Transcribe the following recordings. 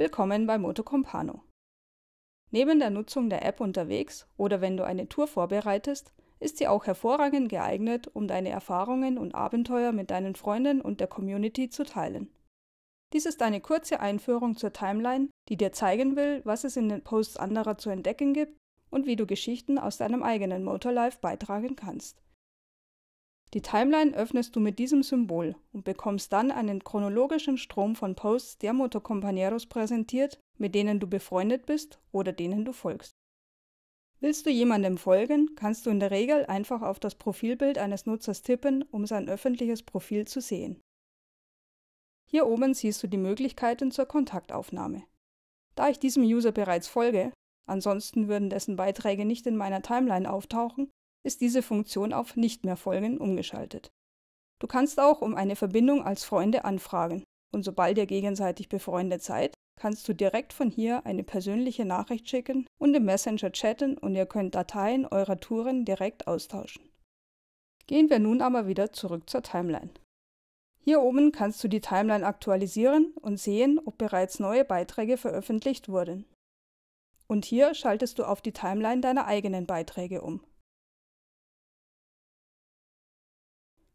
Willkommen bei Moto Compano. Neben der Nutzung der App unterwegs oder wenn du eine Tour vorbereitest, ist sie auch hervorragend geeignet, um deine Erfahrungen und Abenteuer mit deinen Freunden und der Community zu teilen. Dies ist eine kurze Einführung zur Timeline, die dir zeigen will, was es in den Posts anderer zu entdecken gibt und wie du Geschichten aus deinem eigenen Motorlife beitragen kannst. Die Timeline öffnest du mit diesem Symbol und bekommst dann einen chronologischen Strom von Posts der Motocompaneros präsentiert, mit denen du befreundet bist oder denen du folgst. Willst du jemandem folgen, kannst du in der Regel einfach auf das Profilbild eines Nutzers tippen, um sein öffentliches Profil zu sehen. Hier oben siehst du die Möglichkeiten zur Kontaktaufnahme. Da ich diesem User bereits folge, ansonsten würden dessen Beiträge nicht in meiner Timeline auftauchen, ist diese Funktion auf Nicht mehr folgen umgeschaltet. Du kannst auch um eine Verbindung als Freunde anfragen und sobald ihr gegenseitig befreundet seid, kannst du direkt von hier eine persönliche Nachricht schicken und im Messenger chatten und ihr könnt Dateien eurer Touren direkt austauschen. Gehen wir nun aber wieder zurück zur Timeline. Hier oben kannst du die Timeline aktualisieren und sehen, ob bereits neue Beiträge veröffentlicht wurden. Und hier schaltest du auf die Timeline deiner eigenen Beiträge um.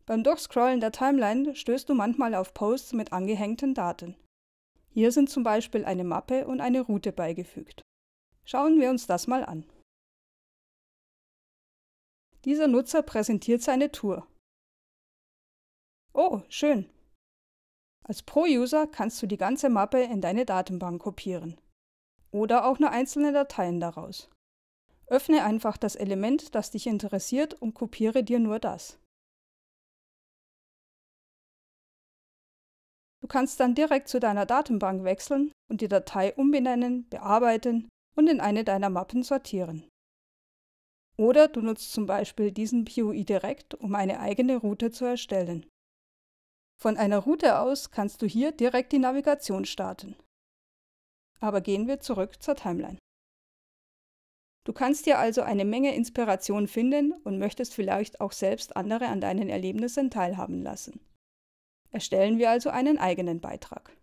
Beim Durchscrollen der Timeline stößt du manchmal auf Posts mit angehängten Daten. Hier sind zum Beispiel eine Mappe und eine Route beigefügt. Schauen wir uns das mal an. Dieser Nutzer präsentiert seine Tour. Oh, schön. Als Pro-User kannst du die ganze Mappe in deine Datenbank kopieren. Oder auch nur einzelne Dateien daraus. Öffne einfach das Element, das dich interessiert und kopiere dir nur das. Du kannst dann direkt zu deiner Datenbank wechseln und die Datei umbenennen, bearbeiten und in eine deiner Mappen sortieren. Oder du nutzt zum Beispiel diesen POI direkt, um eine eigene Route zu erstellen. Von einer Route aus kannst du hier direkt die Navigation starten. Aber gehen wir zurück zur Timeline. Du kannst dir also eine Menge Inspiration finden und möchtest vielleicht auch selbst andere an deinen Erlebnissen teilhaben lassen. Erstellen wir also einen eigenen Beitrag.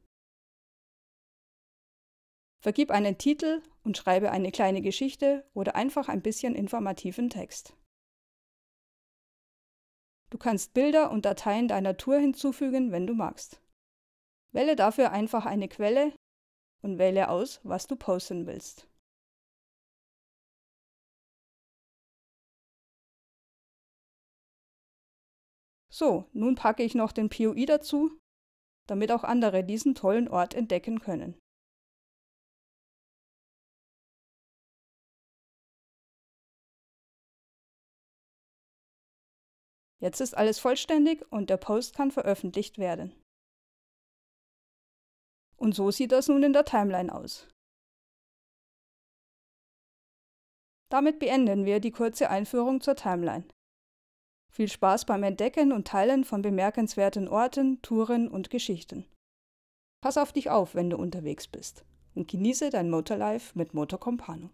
Vergib einen Titel und schreibe eine kleine Geschichte oder einfach ein bisschen informativen Text. Du kannst Bilder und Dateien deiner Tour hinzufügen, wenn du magst. Wähle dafür einfach eine Quelle und wähle aus, was du posten willst. So, nun packe ich noch den POI dazu, damit auch andere diesen tollen Ort entdecken können. Jetzt ist alles vollständig und der Post kann veröffentlicht werden. Und so sieht das nun in der Timeline aus. Damit beenden wir die kurze Einführung zur Timeline. Viel Spaß beim Entdecken und Teilen von bemerkenswerten Orten, Touren und Geschichten. Pass auf dich auf, wenn du unterwegs bist und genieße dein Motorlife mit Motor Compano.